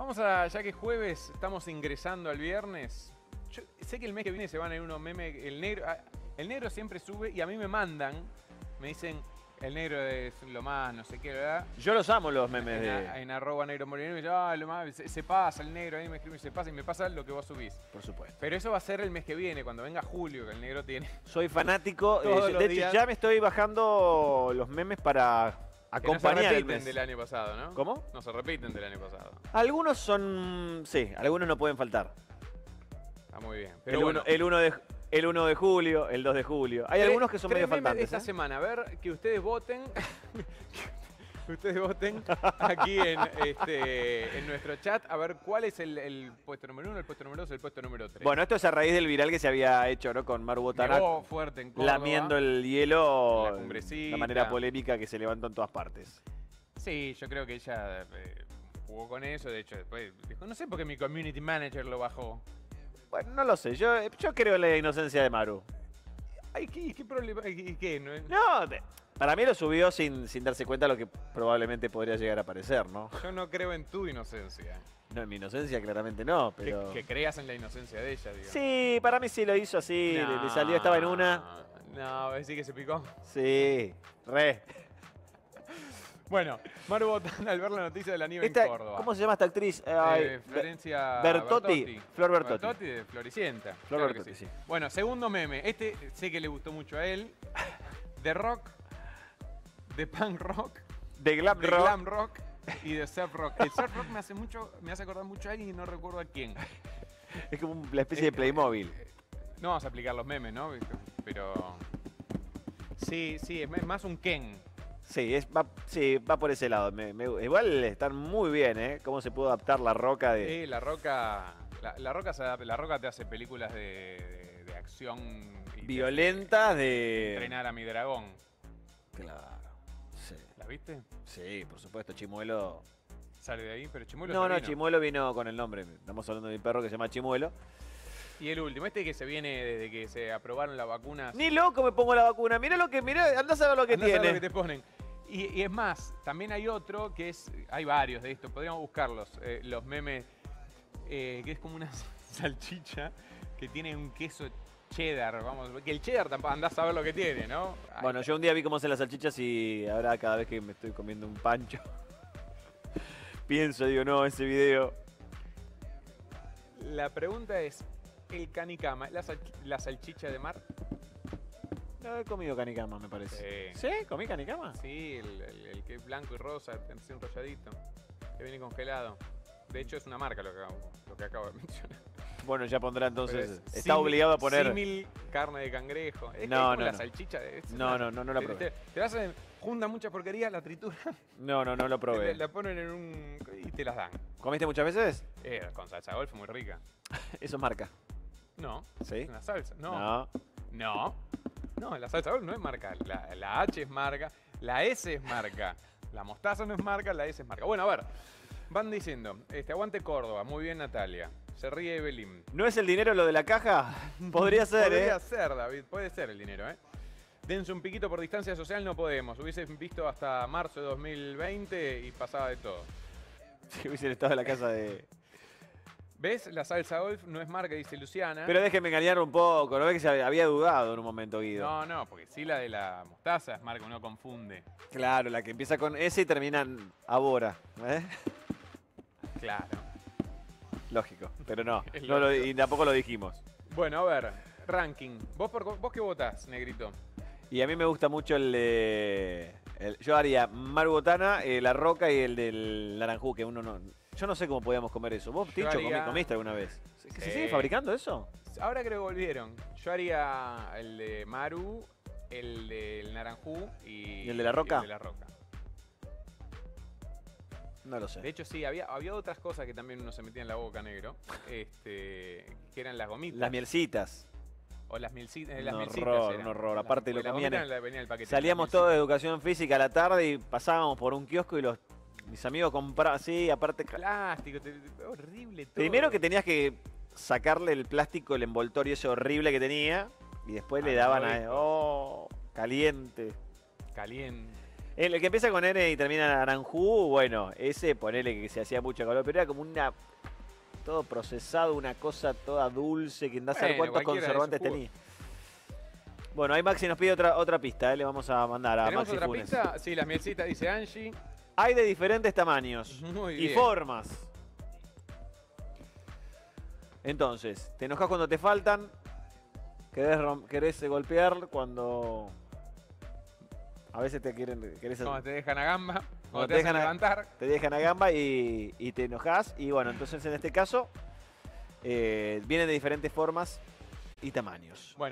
Vamos a, ya que es jueves, estamos ingresando al viernes. Yo sé que el mes que viene se van a ir unos memes. El negro, ah, el negro siempre sube y a mí me mandan, me dicen, el negro es lo más, no sé qué, ¿verdad? Yo los amo los memes En, de... a- en arroba negro moreno y yo, ah, lo más, se, se pasa el negro, ahí me escribe y se pasa y me pasa lo que vos subís. Por supuesto. Pero eso va a ser el mes que viene, cuando venga julio, que el negro tiene. Soy fanático. Eh, de hecho, ya me estoy bajando los memes para Que acompañar no se el repiten mes. del año pasado, ¿no? ¿Cómo? No se repiten del año pasado. Algunos son... Sí, algunos no pueden faltar. Está muy bien. Pero el, bueno, uno, el, uno de, el 1 de julio, el 2 de julio. Hay algunos que son medio faltantes. esta ¿eh? semana, a ver, que ustedes voten. que ustedes voten aquí en, este, en nuestro chat, a ver cuál es el, el puesto número uno, el puesto número dos, el puesto número tres. Bueno, esto es a raíz del viral que se había hecho ¿no? con Maru Botana Llegó fuerte en Córdoba. lamiendo el hielo La de cumbrecita. la manera polémica que se levantó en todas partes. Sí, yo creo que ella eh, jugó con eso. De hecho, después dijo, no sé por qué mi community manager lo bajó. Bueno, no lo sé. Yo, yo creo en la inocencia de Maru. Ay, ¿qué, qué problema? ¿Y qué? No, No, de- para mí lo subió sin, sin darse cuenta de lo que probablemente podría llegar a aparecer, ¿no? Yo no creo en tu inocencia. No, en mi inocencia claramente no, pero... Que, creas en la inocencia de ella, digo. Sí, para mí sí lo hizo así, le- le, salió, estaba en una. No, decir que se picó. Sí, re. Bueno, Maru Botana al ver la noticia de la nieve Esta- en Córdoba. ¿Cómo se llama esta actriz? Eh, Florencia Bertotti. Flor Bertotti. de Floricienta. Flor claro Bertotti, sí. Bueno, segundo meme. Este sé que le gustó mucho a él. De rock, de punk rock, de Glam de Rock. glam rock y de surf rock. El surf rock me hace mucho, me hace acordar mucho a alguien y no recuerdo a quién. Es como un- la especie de Playmobil. No vamos a aplicar los memes, ¿no? Pero. Sí, sí, es más un Ken. Sí, es, va, sí, va por ese lado. Me- me- igual están muy bien, ¿eh? Cómo se pudo adaptar la roca de... Sí, la roca. La, la roca se adapta- la roca te hace películas de, de- de acción Violentas de... Entrenar a mi dragón. Claro. Sí. ¿La viste? Sí, por supuesto, Chimuelo. Sale de ahí, pero Chimuelo No, no, vino. Chimuelo vino con el nombre. Estamos hablando de mi perro que se llama Chimuelo. Y el último, este que se viene desde que se aprobaron las vacunas. Ni loco me pongo la vacuna. Mira lo que, mira, andás a ver lo que a tiene. lo que te ponen. Y, y es más, también hay otro que es. Hay varios de estos, podríamos buscarlos. eh, los memes. eh, que es como una salchicha que tiene un queso cheddar. Vamos, que el cheddar tampoco andás a ver lo que tiene, ¿no? Ay, Bueno, yo un día vi cómo hacen las salchichas y ahora cada vez que me estoy comiendo un pancho, pienso, digo, no, ese video. La pregunta es: ¿el canicama es la, sal- la salchicha de mar? No he comido canicama, me parece. Sí. ¿Sí? ¿Comí canicama? Sí, el, el- el que es blanco y rosa, así enrolladito, que viene congelado. De hecho, es una marca lo que acabo, lo que acabo de mencionar. Bueno, ya pondrá entonces. Es está obligado a poner. símil carne de cangrejo. Es, No, no, la no. salchicha. de- es No, una- no, no, no la probé. te, te vas a junta mucha porquería, la tritura, No, no, no lo te- probé. la ponen en un. y te las dan. ¿Comiste muchas veces? Eh, con salsa golf muy rica. Eso es marca. No, ¿Sí? es una salsa. No, No. no. No, la salsa golf no es marca. La, la H es marca, la S es marca. La mostaza no es marca, la S es marca. Bueno, a ver. Van diciendo, este, aguante Córdoba, muy bien Natalia. Se ríe Evelyn. ¿No es el dinero lo de la caja? Podría ser, Podría ¿eh? ser, David, puede ser el dinero, ¿eh? Dense un piquito por distancia social, no podemos. Hubiesen visto hasta marzo de 2020 y pasaba de todo. Si hubiesen estado en la casa de. ¿Ves? La salsa golf no es marca, dice Luciana. Pero déjenme engañar un poco, ¿no ves que se había dudado en un momento, Guido? No, no, porque sí la de la mostaza es marca, uno confunde. Claro, la que empieza con S y termina en Abora. ¿eh? Claro. Lógico, pero no. No lo- y tampoco lo dijimos. Bueno, a ver, ranking. ¿Vos, por, vos qué votás, negrito? Y a mí me gusta mucho el de. el- yo haría Maru Botana, eh, La Roca y el del Naranjú, que uno no. Yo no sé cómo podíamos comer eso. ¿Vos, Tincho, haría- comi- comiste alguna vez? ¿Que ¿Se Sí. sigue fabricando eso? Ahora creo que volvieron. Yo haría el de Maru, el del Naranjú y, ¿Y el de la Roca? el de la Roca. No lo sé. De hecho, sí, había, había otras cosas que también uno se metía en la boca negro. Este, que eran las gomitas. Las mielcitas. O las mielcitas. Un las mielcitas horror, eran. un horror. Las- Aparte lo las comían gomitas en- la- venía en el paquete. Salíamos Las todos de mielcitas. educación física a la tarde y pasábamos por un kiosco y los mis amigos compraban. Sí, aparte. Plástico, te- te- horrible todo. Primero que tenías que sacarle el plástico, el envoltorio ese horrible que tenía. Y después Ah, le daban a. Oh, caliente. Caliente. El que empieza con N y termina en Aranjú, bueno, ese ponele que se hacía mucho calor, pero era como una. Todo procesado, una cosa toda dulce, que andás a saber Bueno, cuántos cualquiera de esos conservantes tenía. Bueno, ahí Maxi nos pide otra, otra pista, ¿eh? le vamos a mandar a ¿Tenemos Maxi otra Funes. pista? Sí, las mielcitas, dice Angie. Hay de diferentes tamaños Muy y bien. formas. Entonces, te enojas cuando te faltan, querés, querés golpear cuando a veces te quieren querés Cuando te dejan a gamba, cuando, Cuando te, dejan dejan a- levantar. te dejan a gamba y, y te enojas. Y bueno, entonces en este caso eh, vienen de diferentes formas y tamaños. Bueno.